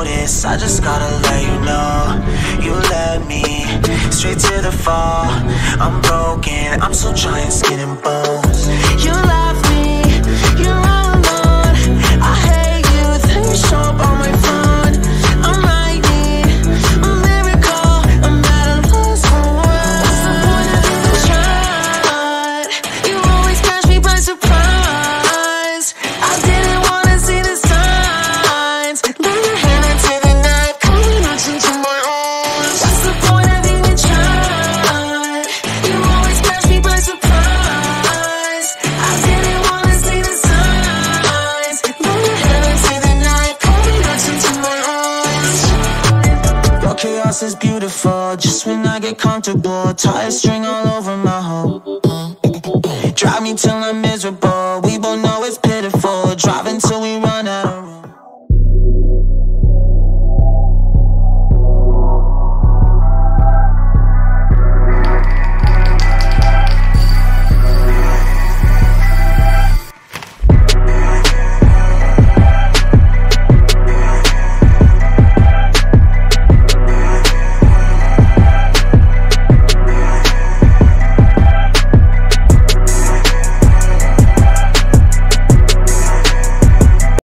I just gotta let you know. You led me straight to the fall. I'm broken, I'm still trying skin and bones Just when I get comfortable, I tie a string all over my hoe. Drive me till I'm miserable. We both know it's pitiful. Driving